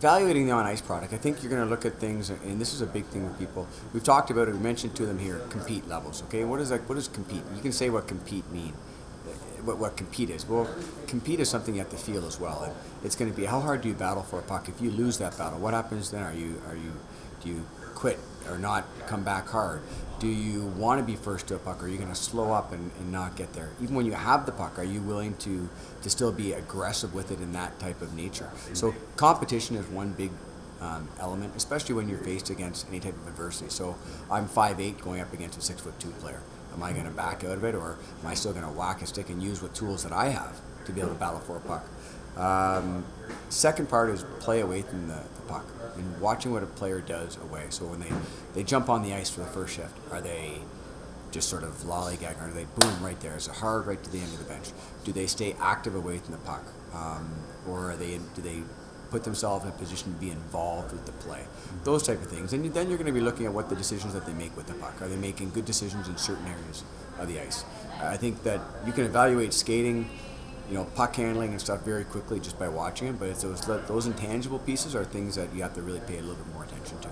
evaluating the on ice product, I think you're going to look at things, and this is a big thing with people. We've talked about it. We mentioned to them here compete levels. Okay, what is that? What does compete? You can say what compete mean. What, what compete is? Well, compete is something you have to feel as well. And it's going to be how hard do you battle for a puck? If you lose that battle, what happens then? Are you are you do you quit or not come back hard? Do you want to be first to a puck? Or are you going to slow up and, and not get there? Even when you have the puck, are you willing to, to still be aggressive with it in that type of nature? So competition is one big um, element, especially when you're faced against any type of adversity. So I'm 5'8", going up against a six foot two player. Am I going to back out of it, or am I still going to whack a stick and use what tools that I have to be able to battle for a puck? Um, second part is play away from the, the puck and watching what a player does away. So when they, they jump on the ice for the first shift, are they just sort of lollygagging? Are they boom right there? Is it hard right to the end of the bench? Do they stay active away from the puck, um, or are they do they put themselves in a position to be involved with the play? Those type of things, and then you're going to be looking at what the decisions that they make with the puck. Are they making good decisions in certain areas of the ice? I think that you can evaluate skating you know, puck handling and stuff very quickly just by watching it. But it's those those intangible pieces are things that you have to really pay a little bit more attention to.